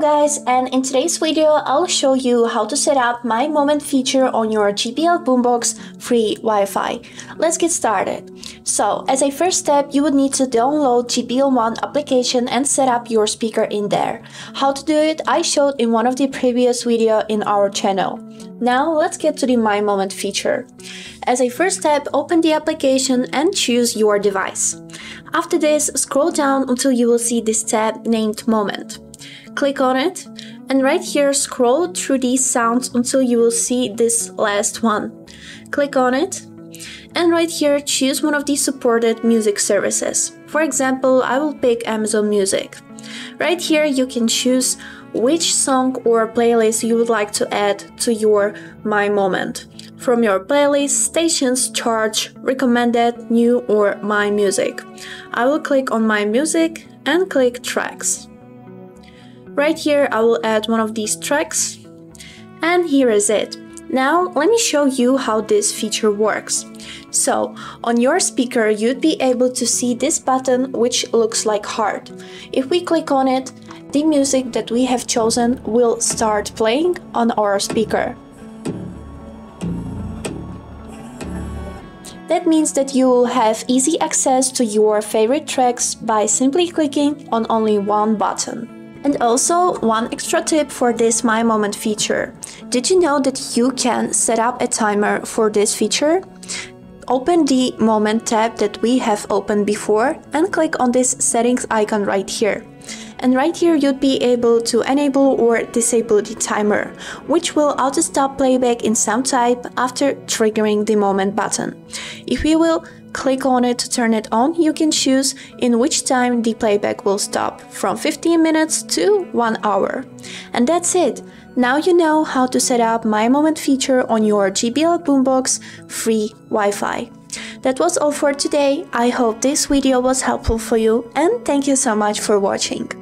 Guys, and in today's video I'll show you how to set up My Moment feature on your JBL Boombox 3 Wi-Fi. Let's get started. So, as a first step, you would need to download JBL One application and set up your speaker in there. How to do it I showed in one of the previous video in our channel. Now let's get to the My Moment feature. As a first step, open the application and choose your device. After this, scroll down until you will see this tab named Moment. Click on it and right here scroll through these sounds until you will see this last one. Click on it and right here choose one of the supported music services. For example, I will pick Amazon Music. Right here you can choose which song or playlist you would like to add to your My Moment. From your playlist, stations, charge, recommended, new or My Music. I will click on My Music and click Tracks. Right here I will add one of these tracks and here is it. Now let me show you how this feature works. So on your speaker you'd be able to see this button which looks like heart. If we click on it, the music that we have chosen will start playing on our speaker. That means that you will have easy access to your favorite tracks by simply clicking on only one button. And also, one extra tip for this My Moment feature. Did you know that you can set up a timer for this feature? Open the Moment tab that we have opened before and click on this settings icon right here. And right here you'd be able to enable or disable the timer, which will auto-stop playback in some type after triggering the Moment button. If you will click on it to turn it on, you can choose in which time the playback will stop, from 15 minutes to 1 hour. And that's it! Now you know how to set up My Moment feature on your JBL Boombox 3 Wi-Fi. That was all for today, I hope this video was helpful for you and thank you so much for watching.